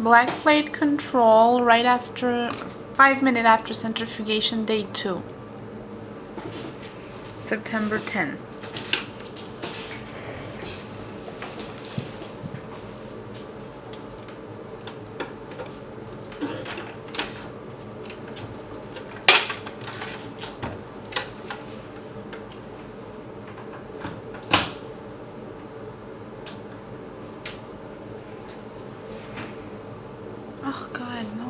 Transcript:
Black plate control right after, 5 minute after centrifugation, day 2. September 10. Ach geil, ne?